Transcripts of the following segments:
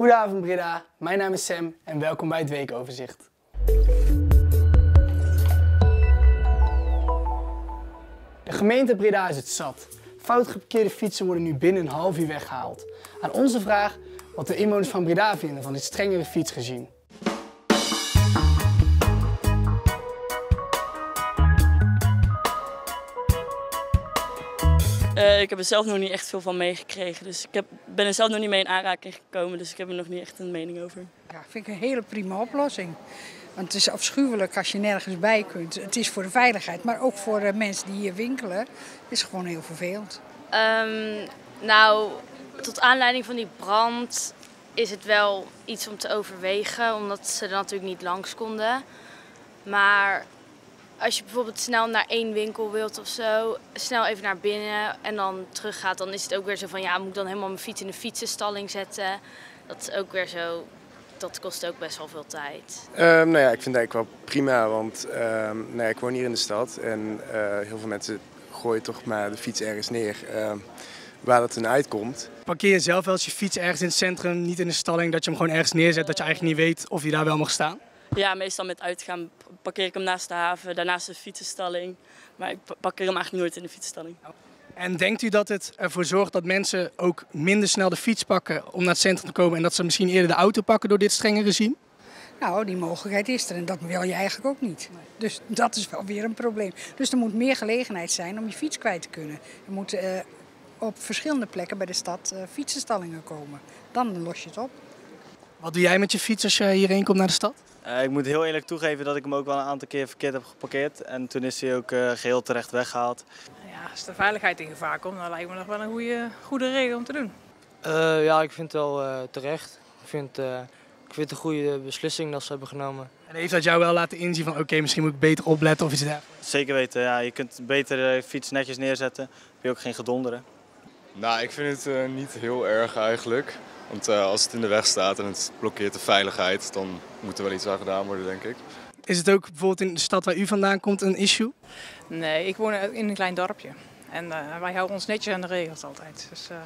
Goedenavond Breda, mijn naam is Sam en welkom bij het weekoverzicht. De gemeente Breda is het zat. Fout geparkeerde fietsen worden nu binnen een half uur weggehaald. Aan onze vraag wat de inwoners van Breda vinden van dit strengere fietsregime. Uh, ik heb er zelf nog niet echt veel van meegekregen. Dus ik heb, ben er zelf nog niet mee in aanraking gekomen. Dus ik heb er nog niet echt een mening over. Ja, vind ik een hele prima oplossing. Want het is afschuwelijk als je nergens bij kunt. Het is voor de veiligheid, maar ook voor de mensen die hier winkelen. Het is gewoon heel vervelend. Um, nou, tot aanleiding van die brand is het wel iets om te overwegen. Omdat ze er natuurlijk niet langs konden. Maar als je bijvoorbeeld snel naar één winkel wilt of zo, snel even naar binnen en dan terug gaat, dan is het ook weer zo van ja, moet ik dan helemaal mijn fiets in de fietsenstalling zetten? Dat is ook weer zo, dat kost ook best wel veel tijd. Um, nou ja, ik vind het eigenlijk wel prima, want um, nou ja, ik woon hier in de stad en uh, heel veel mensen gooien toch maar de fiets ergens neer. Uh, waar het dan uitkomt. Parkeer je zelf wel eens je fiets ergens in het centrum, niet in de stalling, dat je hem gewoon ergens neerzet, dat je eigenlijk niet weet of je daar wel mag staan? Ja, meestal met uitgaan parkeer ik hem naast de haven, daarnaast de fietsenstalling. Maar ik parkeer hem eigenlijk nooit in de fietsenstalling. En denkt u dat het ervoor zorgt dat mensen ook minder snel de fiets pakken om naar het centrum te komen en dat ze misschien eerder de auto pakken door dit strenge regime? Nou, die mogelijkheid is er en dat wil je eigenlijk ook niet. Dus dat is wel weer een probleem. Dus er moet meer gelegenheid zijn om je fiets kwijt te kunnen. Er moeten uh, op verschillende plekken bij de stad uh, fietsenstallingen komen. Dan los je het op. Wat doe jij met je fiets als je hierheen komt naar de stad? Uh, ik moet heel eerlijk toegeven dat ik hem ook wel een aantal keer verkeerd heb geparkeerd. En toen is hij ook uh, geheel terecht weggehaald. Ja, als de veiligheid in gevaar komt, dan lijkt me nog wel een goede, goede reden om te doen. Uh, ja, ik vind het wel terecht. Ik vind, ik vind het een goede beslissing dat ze hebben genomen. En heeft dat jou wel laten inzien van oké, okay, misschien moet ik beter opletten of iets dergelijks? Zeker weten, ja. Je kunt beter de fiets netjes neerzetten. heb je ook geen gedonderen. Nou, ik vind het niet heel erg eigenlijk. Want uh, als het in de weg staat en het blokkeert de veiligheid, dan moet er wel iets aan gedaan worden, denk ik. Is het ook bijvoorbeeld in de stad waar u vandaan komt een issue? Nee, ik woon in een klein dorpje. En uh, wij houden ons netjes aan de regels altijd. Dus, uh...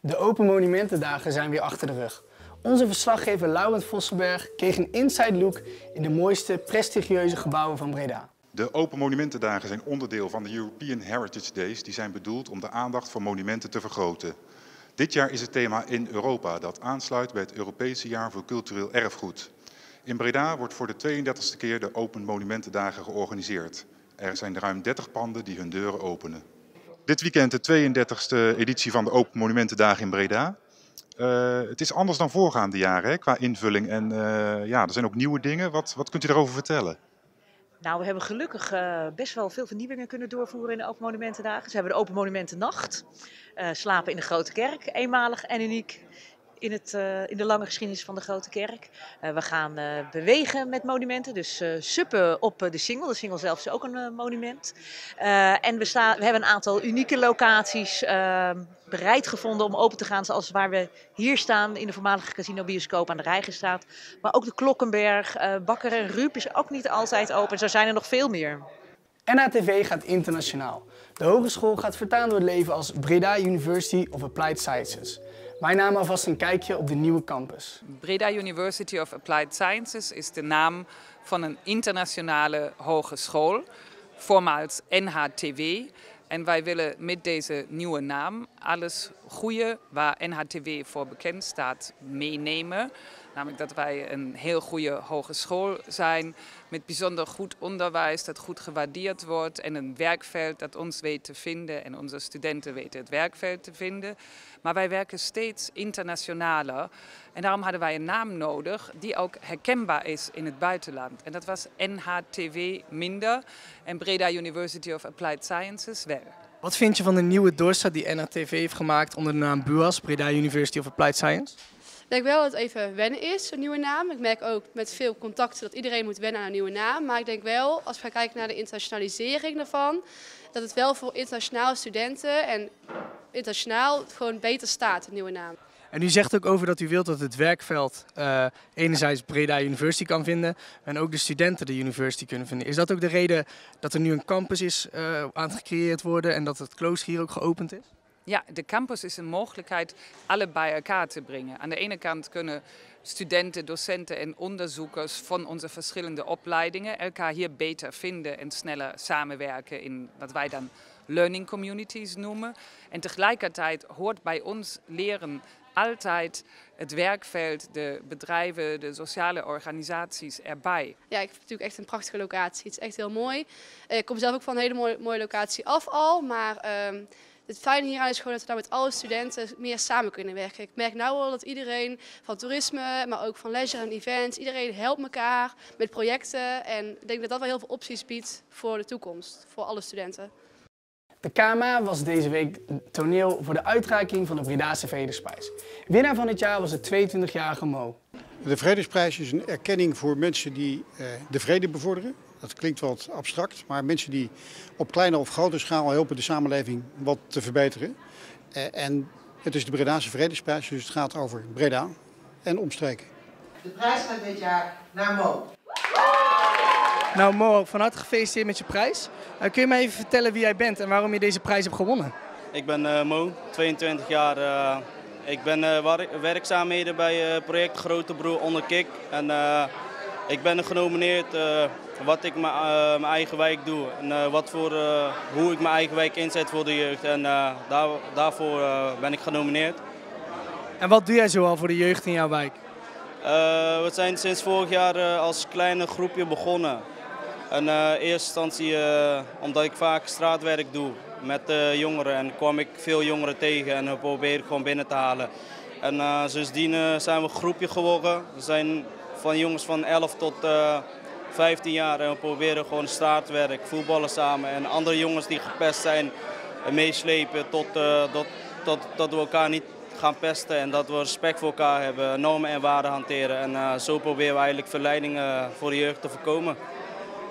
De Open Monumentendagen zijn weer achter de rug. Onze verslaggever Laurent Vosselberg kreeg een inside look in de mooiste prestigieuze gebouwen van Breda. De Open Monumentendagen zijn onderdeel van de European Heritage Days. Die zijn bedoeld om de aandacht voor monumenten te vergroten. Dit jaar is het thema in Europa dat aansluit bij het Europese jaar voor cultureel erfgoed. In Breda wordt voor de 32e keer de Open Monumentendagen georganiseerd. Er zijn ruim 30 panden die hun deuren openen. Dit weekend de 32e editie van de Open Monumentendagen in Breda. Uh, het is anders dan voorgaande jaren qua invulling. En uh, ja, er zijn ook nieuwe dingen. Wat, wat kunt u daarover vertellen? Nou, we hebben gelukkig uh, best wel veel vernieuwingen kunnen doorvoeren in de Open Monumentendagen. Ze hebben de Open Monumentennacht. slapen in de Grote Kerk, eenmalig en uniek in, het, uh, in de lange geschiedenis van de Grote Kerk. Uh, we gaan uh, bewegen met monumenten, dus suppen op de Singel. De Singel zelf is ook een monument. en we, staan, we hebben een aantal unieke locaties ehm, bereid gevonden om open te gaan. Zoals waar we hier staan in de voormalige Casino Bioscoop aan de Rijgenstraat. Maar ook de Klokkenberg, Bakker en Ruup is ook niet altijd open. Zo zijn er nog veel meer. NATV gaat internationaal. De hogeschool gaat vertaan door het leven als Breda University of Applied Sciences. Wij namen alvast een kijkje op de nieuwe campus. Breda University of Applied Sciences is de naam van een internationale hogeschool, voormaals NHTW. En wij willen met deze nieuwe naam alles goede waar NHTW voor bekend staat meenemen. Namelijk dat wij een heel goede hogeschool zijn met bijzonder goed onderwijs dat goed gewaardeerd wordt en een werkveld dat ons weet te vinden en onze studenten weten het werkveld te vinden. Maar wij werken steeds internationaler en daarom hadden wij een naam nodig die ook herkenbaar is in het buitenland. En dat was NHTW minder en Breda University of Applied Sciences wel. Wat vind je van de nieuwe doorstart die NHTV heeft gemaakt onder de naam BUAS, Breda University of Applied Science? Ik denk wel dat het even wennen is, een nieuwe naam. Ik merk ook met veel contacten dat iedereen moet wennen aan een nieuwe naam. Maar ik denk wel, als we gaan kijken naar de internationalisering daarvan, dat het wel voor internationale studenten en internationaal gewoon beter staat, een nieuwe naam. En u zegt ook over dat u wilt dat het werkveld uh, enerzijds Breda University kan vinden en ook de studenten de university kunnen vinden. Is dat ook de reden dat er nu een campus is uh, aan het gecreëerd worden en dat het klooster hier ook geopend is? Ja, de campus is een mogelijkheid alle bij elkaar te brengen. Aan de ene kant kunnen studenten, docenten en onderzoekers van onze verschillende opleidingen elkaar hier beter vinden en sneller samenwerken in wat wij dan learning communities noemen. En tegelijkertijd hoort bij ons leren altijd het werkveld, de bedrijven, de sociale organisaties erbij. Ja, ik vind het natuurlijk echt een prachtige locatie. Het is echt heel mooi. Ik kom zelf ook van een hele mooie, mooie locatie af al, maar... Um, het fijne hieraan is gewoon dat we daar met alle studenten meer samen kunnen werken. Ik merk nu al dat iedereen van toerisme, maar ook van leisure en events, iedereen helpt elkaar met projecten. En ik denk dat dat wel heel veel opties biedt voor de toekomst, voor alle studenten. De KMA was deze week toneel voor de uitreiking van de Bredaanse Vredesprijs. Winnaar van het jaar was de 22-jarige Mo. De Vredesprijs is een erkenning voor mensen die eh, de vrede bevorderen. Dat klinkt wat abstract, maar mensen die op kleine of grote schaal helpen de samenleving wat te verbeteren. Eh, en het is de Bredaanse Vredesprijs, dus het gaat over Breda en omstreken. De prijs gaat dit jaar naar Mo. Nou Mo, van harte gefeliciteerd met je prijs. Uh, kun je mij even vertellen wie jij bent en waarom je deze prijs hebt gewonnen? Ik ben uh, Mo, 22 jaar. Uh, ik ben werkzaam bij project Grote Broer onder Kik. En ik ben genomineerd wat ik mijn eigen wijk doe. En wat voor, hoe ik mijn eigen wijk inzet voor de jeugd. En daar, daarvoor ben ik genomineerd. En wat doe jij zoal voor de jeugd in jouw wijk? we zijn sinds vorig jaar als kleine groepje begonnen. En uh, in eerste instantie, uh, omdat ik vaak straatwerk doe met uh, jongeren en kwam ik veel jongeren tegen en we probeerden gewoon binnen te halen. En sindsdien zijn we een groepje geworden. We zijn van jongens van 11 tot 15 jaar en we proberen gewoon straatwerk, voetballen samen en andere jongens die gepest zijn meeslepen tot, tot, tot, tot we elkaar niet gaan pesten en dat we respect voor elkaar hebben, normen en waarden hanteren. En zo proberen we eigenlijk verleidingen voor de jeugd te voorkomen.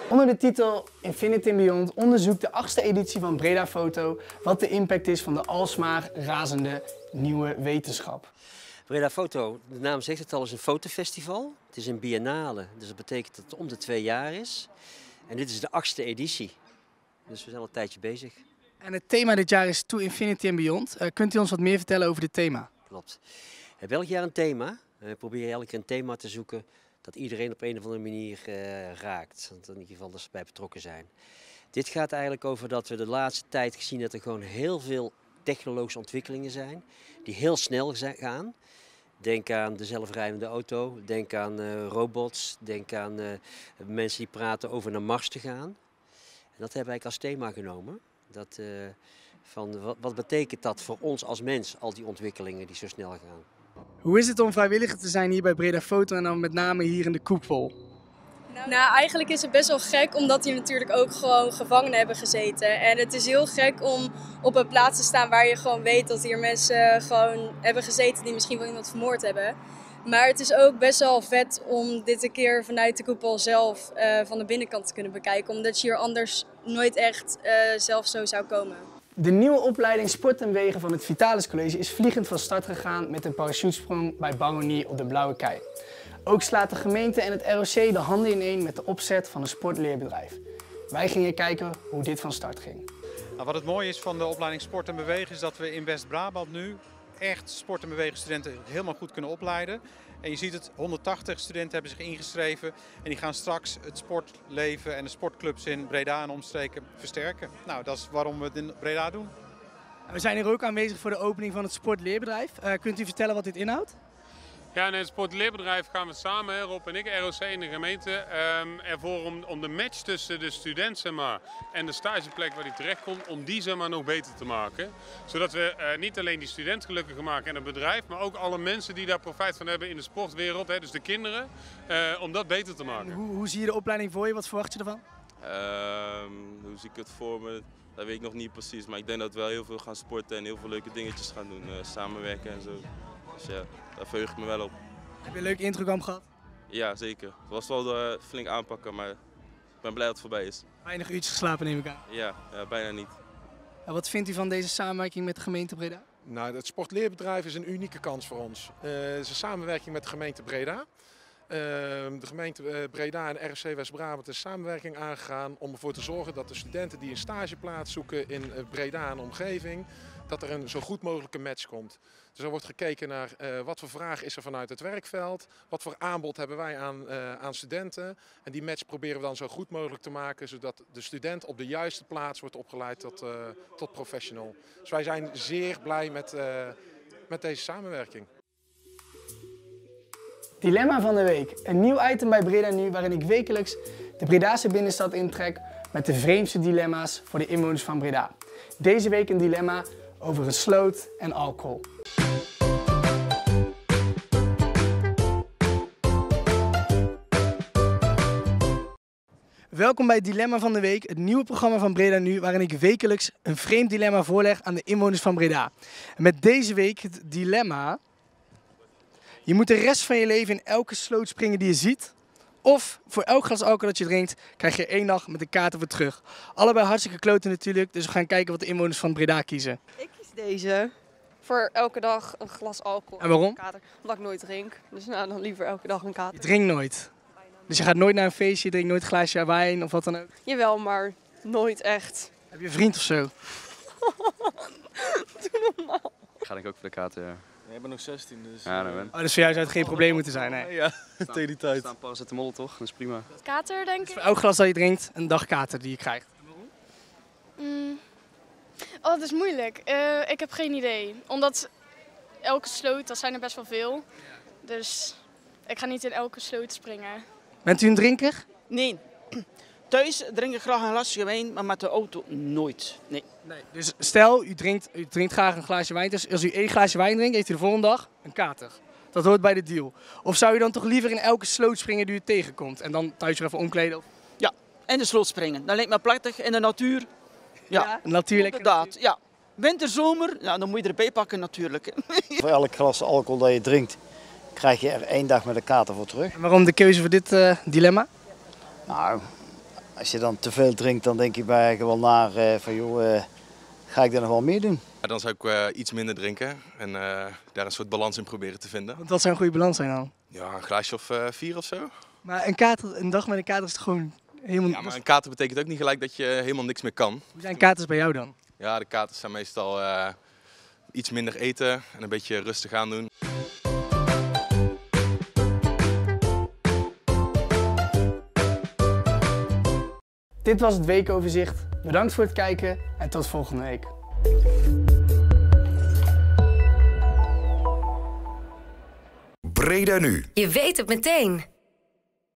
Onder de titel Infinity Beyond onderzoekt de achtste editie van Breda Foto wat de impact is van de alsmaar razende nieuwe wetenschap. Breda Foto, de naam zegt het al, is een fotofestival. Het is een biennale, dus dat betekent dat het om de twee jaar is. En dit is de achtste editie, dus we zijn al een tijdje bezig. En het thema dit jaar is To Infinity and Beyond. Uh, kunt u ons wat meer vertellen over dit thema? Klopt. We hebben elk jaar een thema. We proberen elke keer een thema te zoeken dat iedereen op een of andere manier uh, raakt. Want in ieder geval dat ze bij betrokken zijn. Dit gaat eigenlijk over dat we de laatste tijd gezien dat er gewoon heel veel technologische ontwikkelingen zijn. Die heel snel gaan. Denk aan de zelfrijdende auto, denk aan uh, robots, denk aan uh, mensen die praten over naar Mars te gaan. En dat hebben wij als thema genomen. Dat, van wat, wat betekent dat voor ons als mens, al die ontwikkelingen die zo snel gaan? Hoe is het om vrijwilliger te zijn hier bij Breda Foto en dan met name hier in de koepel? Nou, eigenlijk is het best wel gek omdat hier natuurlijk ook gewoon gevangenen hebben gezeten. En het is heel gek om op een plaats te staan waar je gewoon weet dat hier mensen gewoon hebben gezeten die misschien wel iemand vermoord hebben. Maar het is ook best wel vet om dit een keer vanuit de koepel zelf uh, van de binnenkant te kunnen bekijken. Omdat je hier anders nooit echt uh, zelf zo zou komen. De nieuwe opleiding Sport en Wegen van het Vitalis College is vliegend van start gegaan met een parachutesprong bij Baronie op de Blauwe Kei. Ook slaat de gemeente en het ROC de handen ineen met de opzet van een sportleerbedrijf. Wij gingen kijken hoe dit van start ging. Nou, wat het mooie is van de opleiding Sport en Bewegen is dat we in West-Brabant nu echt sport- en bewegen studenten helemaal goed kunnen opleiden. En je ziet het, 180 studenten hebben zich ingeschreven en die gaan straks het sportleven en de sportclubs in Breda en omstreken versterken. Nou, dat is waarom we het in Breda doen. We zijn hier ook aanwezig voor de opening van het sportleerbedrijf. Uh, kunt u vertellen wat dit inhoudt? Ja, in het sportleerbedrijf gaan we samen, Rob en ik, ROC en de gemeente, um, ervoor om, om de match tussen de student zeg maar, en de stageplek waar hij terecht komt, om die zeg maar, nog beter te maken. Zodat we uh, niet alleen die student gelukkiger maken en het bedrijf, maar ook alle mensen die daar profijt van hebben in de sportwereld, hè, dus de kinderen, uh, om dat beter te maken. Hoe, hoe, zie je de opleiding voor je? Wat verwacht je ervan? Um, hoe zie ik het voor me? Dat weet ik nog niet precies, maar ik denk dat we wel heel veel gaan sporten en heel veel leuke dingetjes gaan doen, samenwerken en zo. Dus ja, daar verheug ik me wel op. Heb je een leuke introgram gehad? Ja, zeker. Het was wel uh, flink aanpakken, maar ik ben blij dat het voorbij is. Weinig uurtjes geslapen neem ik aan. Ja, ja bijna niet. En wat vindt u van deze samenwerking met de gemeente Breda? Nou, het sportleerbedrijf is een unieke kans voor ons. Uh, het is een samenwerking met de gemeente Breda. Ehm, de gemeente eh, Breda en RFC West-Brabant is samenwerking aangegaan om ervoor te zorgen dat de studenten die een stageplaats zoeken in eh, Breda en omgeving, dat er een zo goed mogelijke match komt. Dus er wordt gekeken naar uh, wat voor vraag is er vanuit het werkveld, wat voor aanbod hebben wij aan, aan studenten. En die match proberen we dan zo goed mogelijk te maken, zodat de student op de juiste plaats wordt opgeleid tot, tot professional. Dus wij zijn zeer blij met, met deze samenwerking. Dilemma van de week. Een nieuw item bij Breda Nu waarin ik wekelijks de Bredase binnenstad intrek met de vreemdste dilemma's voor de inwoners van Breda. Deze week een dilemma over een sloot en alcohol. Welkom bij Dilemma van de Week, het nieuwe programma van Breda Nu, waarin ik wekelijks een vreemd dilemma voorleg aan de inwoners van Breda. met deze week het dilemma je moet de rest van je leven in elke sloot springen die je ziet. Of voor elk glas alcohol dat je drinkt, krijg je één dag met de kaarten weer terug. Allebei hartstikke kloten natuurlijk, dus we gaan kijken wat de inwoners van Breda kiezen. Ik kies deze. Voor elke dag een glas alcohol. En waarom? Kater, omdat ik nooit drink. Dus nou, dan liever elke dag een kater. Je drinkt nooit? Dus je gaat nooit naar een feestje, je drinkt nooit een glaasje wijn of wat dan ook? Jawel, maar nooit echt. Heb je een vriend of zo? Doe normaal. Ga ik ook voor de kater, ja. Ik ben nog 16, dus... Ja, nou, oh, dus voor jou zou het geen probleem moeten zijn, hè? Ja, tegen die tijd. Er staan paracetamol toch, dat is prima. Kater, denk ik. Dus voor elk glas dat je drinkt, een dag kater die je krijgt. Mm. Oh, dat is moeilijk. Uh, ik heb geen idee. Omdat elke sloot, dat zijn er best wel veel. Dus ik ga niet in elke sloot springen. Bent u een drinker? Nee, Thuis drink ik graag een glasje wijn, maar met de auto nooit. Nee. nee. Dus stel, u drinkt, u drinkt graag een glaasje wijn. Dus als u één glaasje wijn drinkt, heeft u de volgende dag een kater. Dat hoort bij de deal. Of zou u dan toch liever in elke sloot springen die u tegenkomt? En dan thuis weer even omkleden? Ja, in de sloot springen. Dat lijkt me prettig in de natuur. Ja, ja natuurlijk. Inderdaad, ja. Winter, zomer, ja, dan moet je erbij pakken natuurlijk. voor elk glas alcohol dat je drinkt, krijg je er één dag met een kater voor terug. En waarom de keuze voor dit uh, dilemma? Nou, als je dan te veel drinkt, dan denk je bij wel naar uh, van joh, uh, ga ik er nog wel meer doen? Ja, dan zou ik uh, iets minder drinken en daar een soort balans in proberen te vinden. Want wat zou een goede balans zijn dan? Ja, een glaasje of vier of zo. Maar een, kater, een dag met een kater is toch gewoon helemaal... Ja, maar een kater betekent ook niet gelijk dat je helemaal niks meer kan. Hoe zijn katers bij jou dan? Ja, de katers zijn meestal iets minder eten en een beetje rustig aan doen. Dit was het weekoverzicht. Bedankt voor het kijken en tot volgende week. Breda nu. Je weet het meteen.